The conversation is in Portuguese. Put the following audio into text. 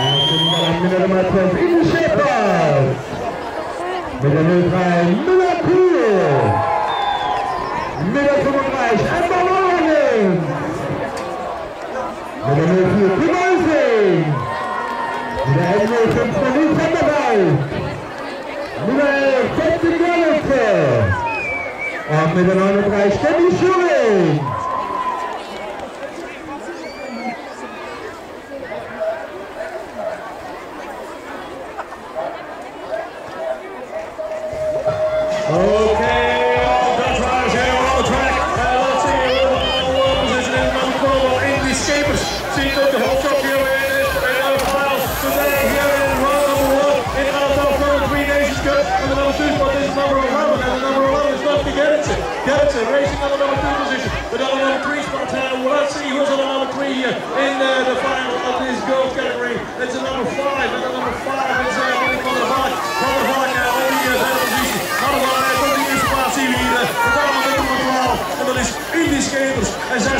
Der Nummer 12 Eden Shepard. Mit der 03 Müller Kuhl. Mit der 35 Amber Morgan. Mit der 04 Tim Eising. Mit der 11 Berlin Sanderwald. Mit Okay, all Dutch riders here on the track. Let's see who the number one position is. Number 12, Andy Scapers. See that the whole truck here in the here in row number one in the Three Nations Cup. The number two is number 11. And the number 11 is Dusty Gerritsen. Gerritsen racing the number two position. The number the number three here in uh, the final of this girls category. It's the number five. Vaart heeft ook